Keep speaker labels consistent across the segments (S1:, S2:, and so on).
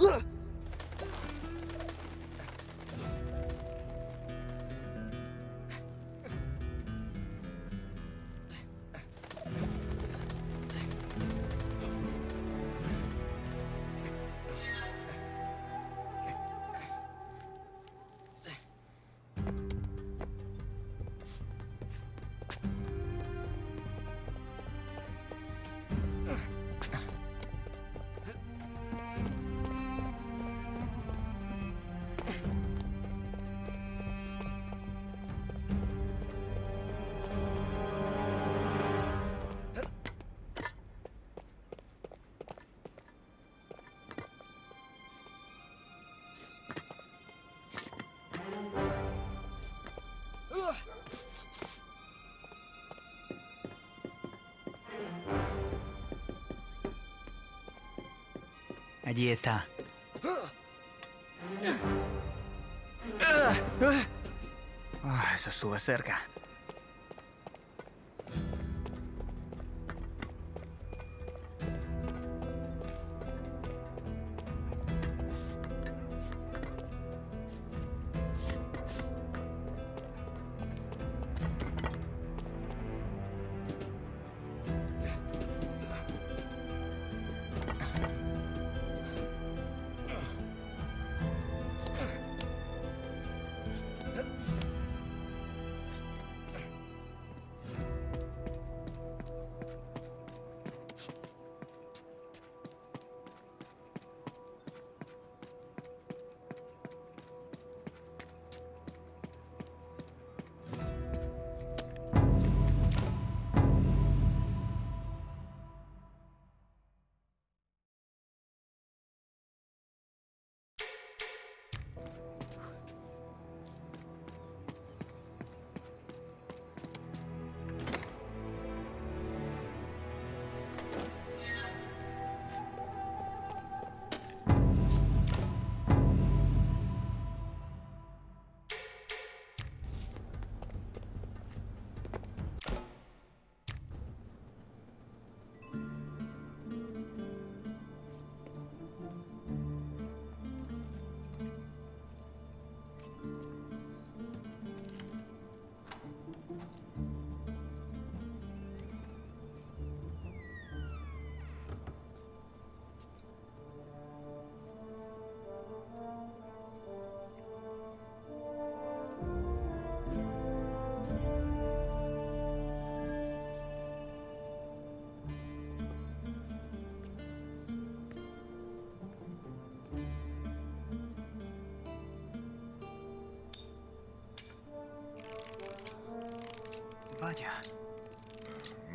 S1: Look, Allí está. Ah, eso estuvo cerca.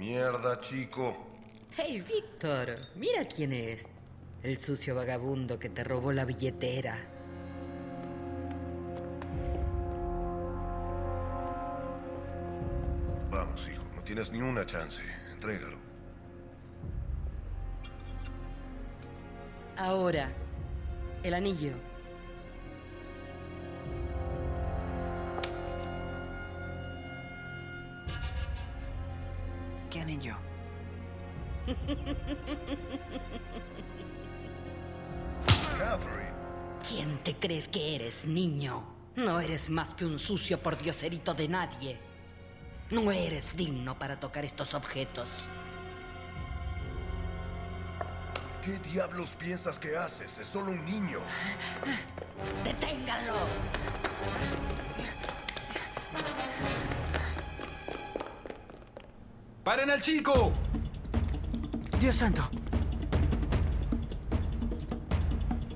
S2: Mierda, chico.
S3: Hey, Víctor, mira quién es. El sucio vagabundo que te robó la billetera.
S2: Vamos, hijo, no tienes ni una chance. Entrégalo.
S3: Ahora, el anillo. ¿Quién te crees que eres, niño? No eres más que un sucio pordioserito de nadie. No eres digno para tocar estos objetos.
S2: ¿Qué diablos piensas que haces? Es solo un niño.
S3: ¡Deténganlo!
S4: ¡Paren al chico!
S1: ¡Dios santo!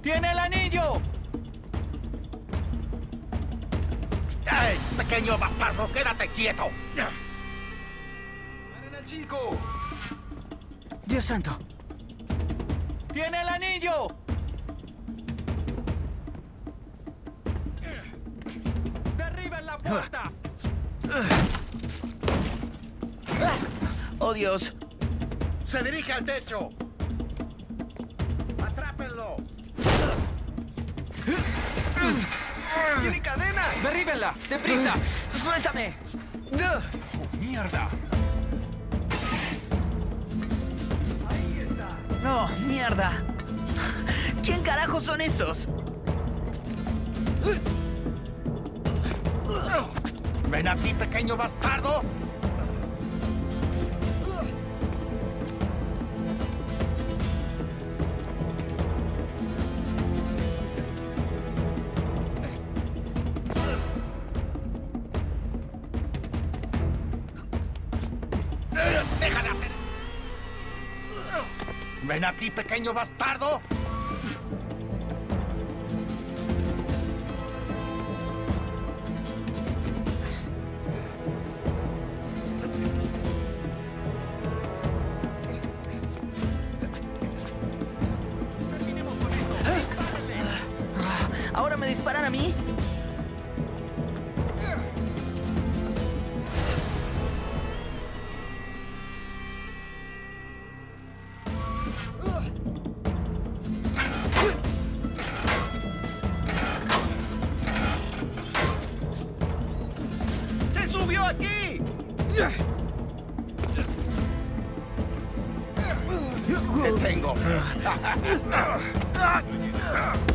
S1: ¡Tiene el anillo!
S5: ¡Ey, pequeño bastardo, quédate quieto!
S4: ¡Paren al chico!
S1: ¡Dios santo! ¡Tiene el anillo!
S4: ¡Derriben la puerta!
S1: ¡Oh, Dios!
S5: ¡Se dirige al techo! ¡Atrápenlo!
S1: ¡Tiene cadena!
S4: ¡Derríbenla! ¡Deprisa!
S1: ¡Suéltame!
S4: ¡Mierda!
S1: ¡No! ¡Mierda! ¿Quién carajo son esos?
S6: Ven aquí, pequeño bastardo. ¡Ven aquí, pequeño bastardo!
S1: ¿Ahora me disparan a mí? Subió aquí!
S6: ¡Te tengo!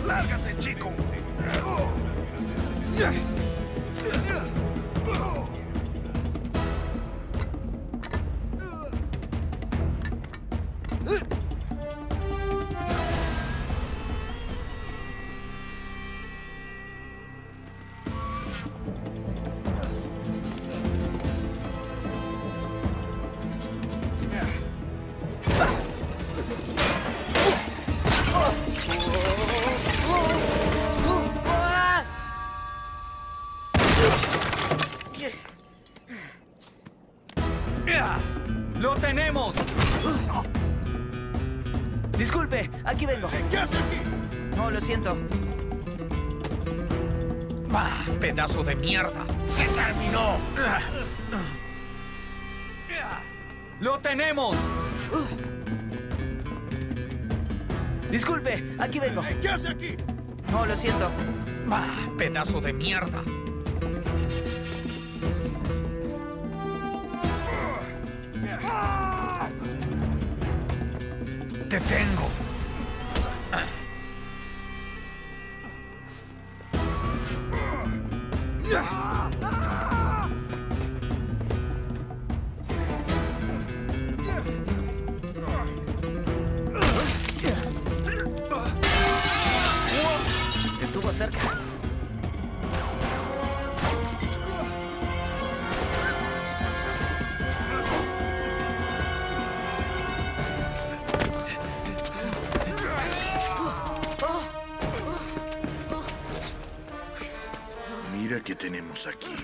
S7: ¡Lárgate, chico!
S6: ¡Ah, pedazo de mierda! ¡Se terminó!
S4: ¡Lo tenemos!
S1: Disculpe, aquí vengo.
S7: ¿Qué hace aquí?
S1: No, lo siento.
S6: ¡Ah, pedazo de mierda! ¡Te tengo!
S1: Estuvo
S7: Qué tenemos aquí.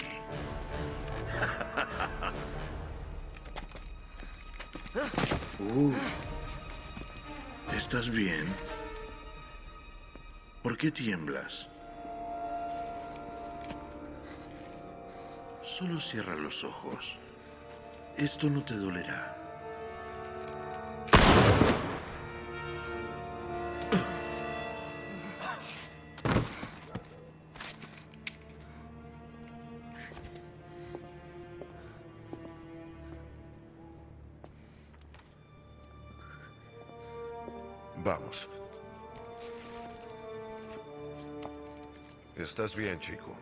S7: Uh, ¿Estás bien? ¿Por qué tiemblas? Solo cierra los ojos. Esto no te dolerá.
S2: Vamos. Estás bien, chico.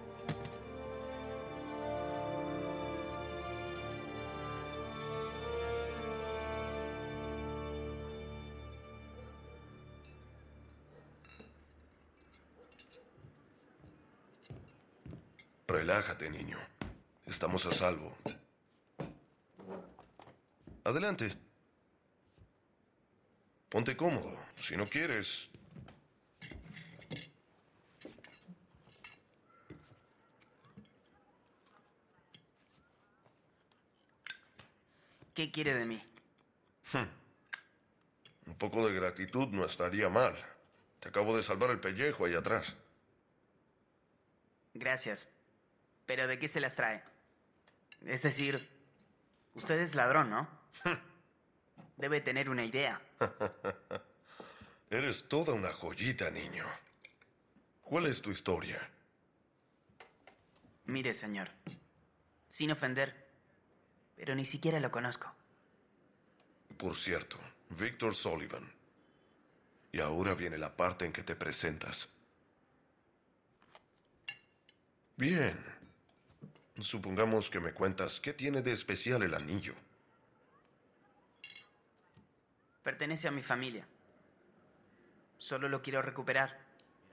S2: Relájate, niño. Estamos a salvo. Adelante. Ponte cómodo. Si no quieres,
S1: ¿Qué quiere de mí?
S2: un poco de gratitud no estaría mal. Te acabo de salvar el pellejo ahí atrás.
S1: Gracias. Pero ¿de qué se las trae? Es decir, usted es ladrón, ¿no? Debe tener una idea.
S2: Eres toda una joyita, niño. ¿Cuál es tu historia?
S1: Mire, señor. Sin ofender, pero ni siquiera lo conozco.
S2: Por cierto, Victor Sullivan. Y ahora viene la parte en que te presentas. Bien. Supongamos que me cuentas qué tiene de especial el anillo.
S1: Pertenece a mi familia. Solo lo quiero recuperar.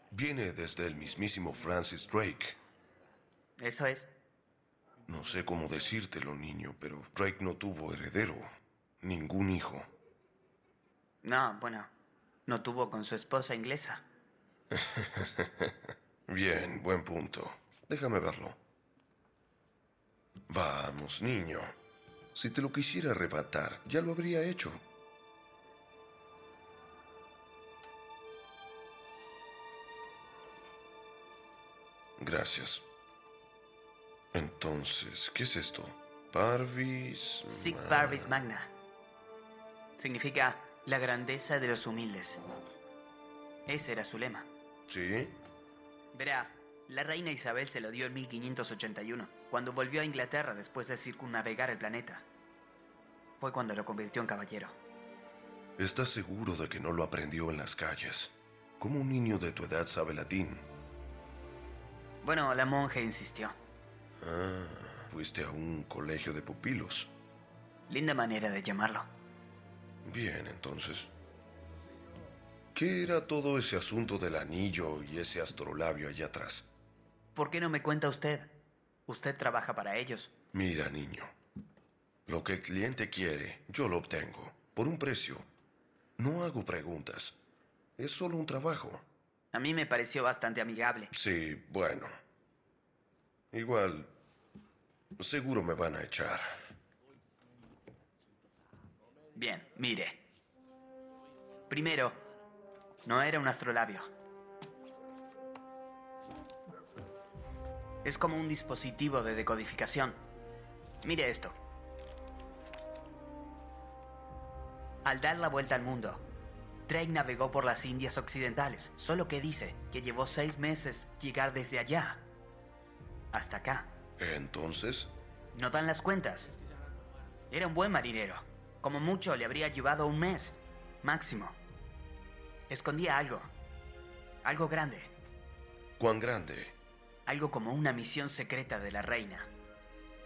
S2: Viene desde el mismísimo Francis Drake.
S1: Eso es.
S2: No sé cómo decírtelo, niño, pero Drake no tuvo heredero. Ningún hijo.
S1: No, bueno, no tuvo con su esposa inglesa.
S2: Bien, buen punto. Déjame verlo. Vamos, niño. Si te lo quisiera arrebatar, ya lo habría hecho. Gracias. Entonces, ¿qué es esto? Parvis.
S1: Sic Parvis Magna. Significa la grandeza de los humildes. Ese era su lema.
S2: ¿Sí?
S1: Verá, la reina Isabel se lo dio en 1581, cuando volvió a Inglaterra después de circunnavegar el planeta. Fue cuando lo convirtió en caballero.
S2: ¿Estás seguro de que no lo aprendió en las calles? ¿Cómo un niño de tu edad sabe latín?
S1: Bueno, la monja insistió.
S2: Ah, fuiste a un colegio de pupilos.
S1: Linda manera de llamarlo.
S2: Bien, entonces. ¿Qué era todo ese asunto del anillo y ese astrolabio allá atrás?
S1: ¿Por qué no me cuenta usted? Usted trabaja para ellos.
S2: Mira, niño. Lo que el cliente quiere, yo lo obtengo. Por un precio. No hago preguntas. Es solo un trabajo.
S1: A mí me pareció bastante amigable.
S2: Sí, bueno. Igual. Seguro me van a echar.
S1: Bien, mire. Primero, no era un astrolabio. Es como un dispositivo de decodificación. Mire esto. Al dar la vuelta al mundo, Drake navegó por las Indias Occidentales, solo que dice que llevó seis meses llegar desde allá hasta acá.
S2: Entonces,
S1: No dan las cuentas. Era un buen marinero. Como mucho le habría llevado un mes. Máximo. Escondía algo. Algo grande.
S2: ¿cuán grande?
S1: Algo como una misión secreta de la reina.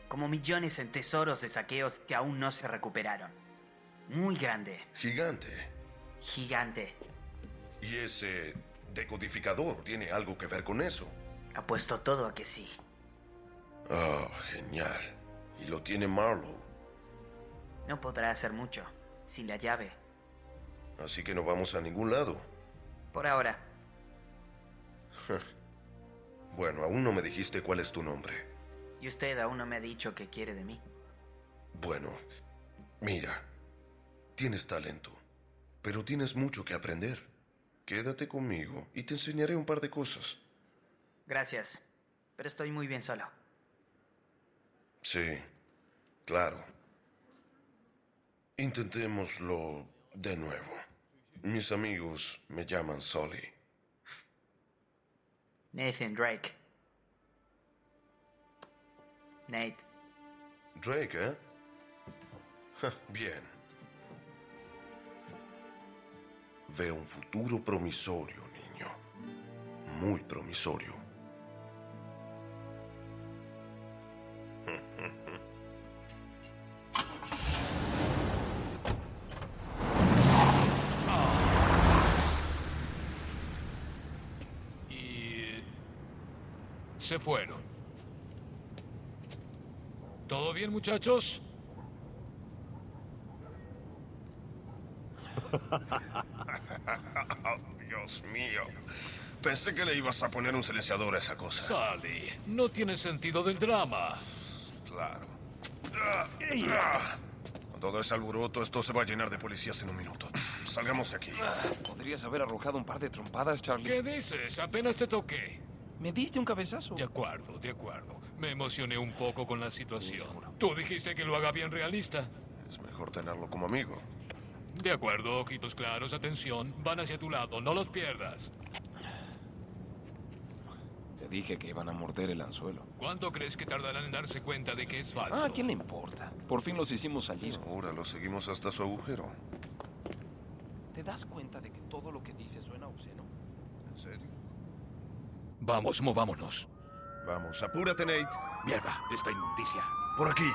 S1: Como millones en tesoros de saqueos que aún no se recuperaron. Muy grande.
S2: Gigante.
S1: Gigante.
S2: ¿Y ese decodificador tiene algo que ver con eso?
S1: Apuesto todo a que sí.
S2: Oh, genial. Y lo tiene Marlowe.
S1: No podrá hacer mucho. Sin la llave.
S2: Así que no vamos a ningún lado.
S1: Por ahora.
S2: Bueno, aún no me dijiste cuál es tu nombre.
S1: Y usted aún no me ha dicho qué quiere de mí.
S2: Bueno, mira, tienes talento, pero tienes mucho que aprender. Quédate conmigo y te enseñaré un par de cosas.
S1: Gracias. Pero estoy muy bien solo.
S2: Sí, claro. Intentémoslo de nuevo. Mis amigos me llaman Sully.
S1: Nathan Drake. Nate.
S2: Drake, ¿eh? Ja, Bien. Veo un futuro promisorio, niño. Muy promisorio.
S6: Y... se fueron. ¿Todo bien, muchachos?
S2: Dios mío. Pensé que le ibas a poner un silenciador a esa cosa.
S6: Sally, no tiene sentido del drama.
S2: Claro. Con todo ese alboroto, esto se va a llenar de policías en un minuto. Salgamos de aquí.
S8: Podrías haber arrojado un par de trompadas, Charlie.
S6: ¿Qué dices? Apenas te toqué.
S8: Me diste un cabezazo.
S6: De acuerdo, de acuerdo. Me emocioné un poco con la situación. Tú dijiste que lo haga bien realista.
S2: Es mejor tenerlo como amigo.
S6: De acuerdo, ojitos claros, atención. Van hacia tu lado, no los pierdas.
S8: Te dije que iban a morder el anzuelo.
S6: ¿Cuánto crees que tardarán en darse cuenta de que es falso?
S8: Ah, ¿a quién le importa? Por fin los hicimos salir.
S2: Ahora lo seguimos hasta su agujero.
S8: ¿Te das cuenta de que todo lo que dice suena obsceno?
S2: ¿En serio?
S6: Vamos, movámonos.
S2: Vamos, apúrate, Nate.
S6: Mierda, esta inmundicia.
S9: Por aquí.